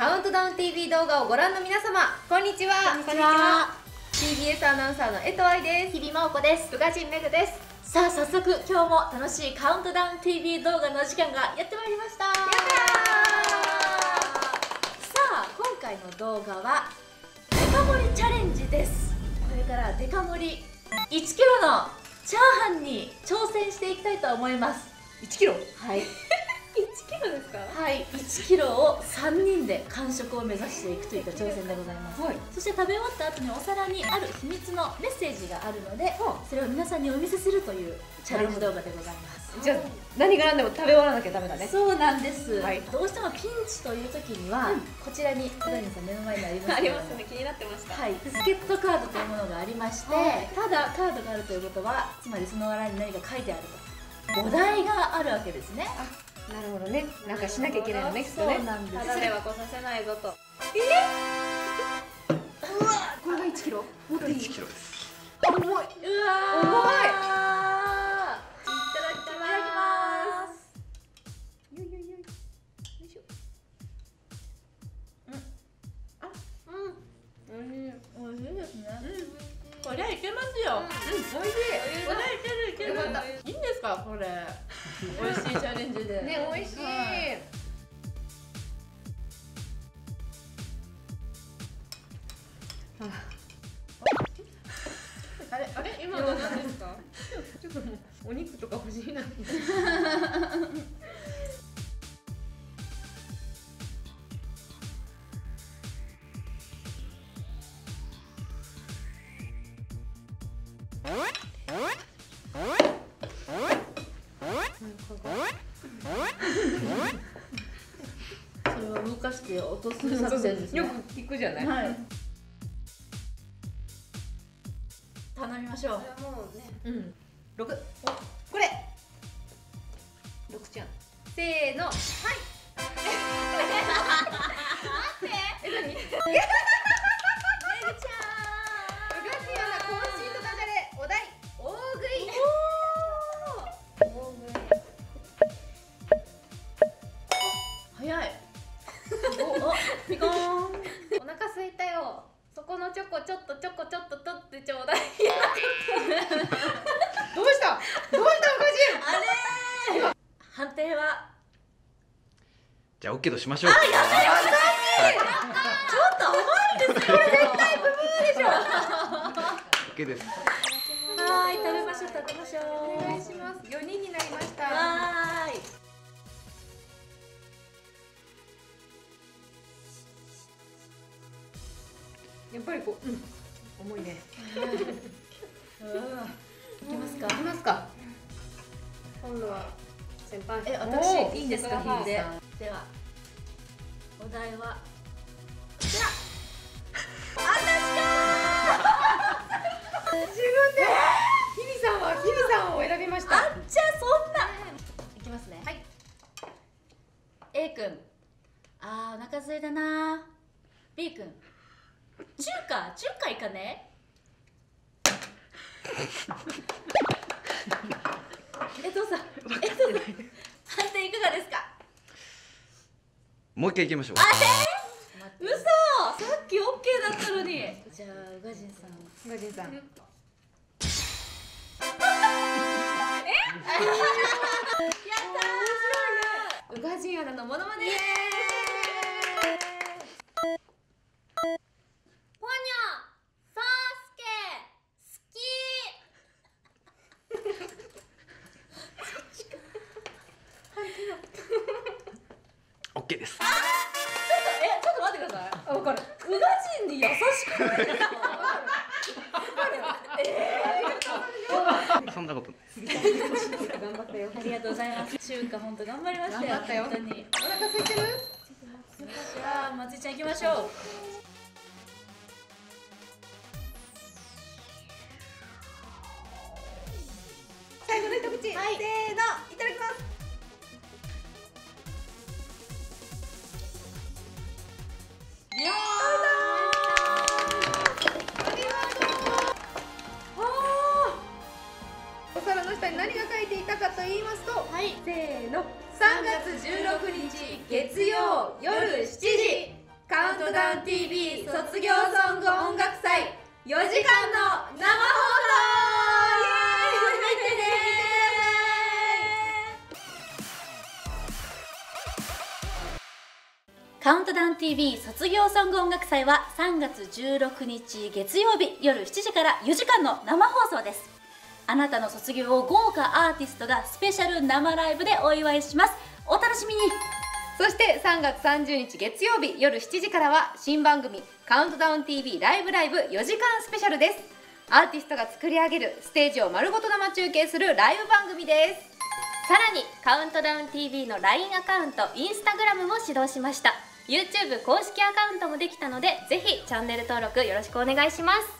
カウントダウン TV 動画をご覧の皆様こんにちは。こんにちは。TBS アナウンサーの江藤愛です。日比真央子です。宇賀神めぐです。さあ早速今日も楽しいカウントダウン TV 動画の時間がやってまいりました。さあ今回の動画はデカ盛りチャレンジです。これからデカ盛り1キロのチャーハンに挑戦していきたいと思います。1キロ？はい。1キロですか？はい1キロを3人で完食を目指していくといった挑戦でございます。はい。そして食べ終わった後にお皿にある秘密のメッセージがあるのでそれを皆さんにお見せするというチャレンジ動画でございます。じゃあ何が何でも食べ終わらなきゃダメだね。そうなんです、はい。どうしてもピンチという時には、うん。こちらに小谷さん目の前にありますありますね。気になってましたはい、ビスケットカードというものがありまして、はい。ただカードがあるということはつまりその裏に何か書いてあると。お題があるわけですねなるほどね。なんかしなきゃいけないのねきっとそうねなんです。ただでは来させないぞと。うわこれが1キロ？もっといい？1キロです。重いうわー重い。こりゃいけますよ、美味しい。これいかこれ。美味しいチャレンジで。ね美味しい、はい。あれあれ今のは何ですか？ちょっともうお肉とか欲しいなそれを動かして落とす作戦ですね。よく聞くじゃない、はい。頼みましょう。もうね。うん。六。これ六ちゃん。せーの。はいいたよ。そこのチョコちょっとちょこちょっと取ってちょうだい。どうした？どうした？おかしい。判定は？じゃあ OK としましょう。ちょっと甘いですよ。これ絶対ブブーでしょ。OK です。はい食べましょう食べましょう。お願いします。4人になりましたやっぱりこう、うん、重いね。うん。いきますかいきますか。今度は先輩。え私いいんですか引いてではお題はこちら。自分で。日比さんは日比さんを選びました。あんちゃそんな。いきますね。はい。A 君。あーお腹空いたな B 君中華中華いかね？えどうさえどうさ判定いかがですか？もう一回いきましょう。嘘。さっき OK だったのに。じゃあ宇賀神さん。宇賀神さん。宇賀神アナのモノマネですポニョサスケ好き OK です。えちょっと待ってください。あ分かる。宇賀神に優しくない。ですかそんなことない頑張ったよ。ありがとうございます中華本当頑張りましたよ。頑張ったよ本当にお腹空いてる？じゃあ松井ちゃん行きましょう。最後の一口、はいはい。せーの。3月16日月曜夜7時。ントダウン TV 卒業ソング音楽祭。4時間の生放送イエーイ見てねカウントダウン TV 卒業ソング音楽祭は3月16日月曜日夜7時から4時間の生放送ですあなたの卒業を豪華アーティストがスペシャル生ライブでお祝いします。お楽しみに。そして3月30日月曜日夜7時からは新番組「カウントダウン t v ライブライブ4時間スペシャル」です。アーティストが作り上げるステージを丸ごと生中継するライブ番組です。さらにカウントダウン TV の LINE アカウントインスタグラムも始動しました。YouTube 公式アカウントもできたのでぜひチャンネル登録よろしくお願いします